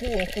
Nossa,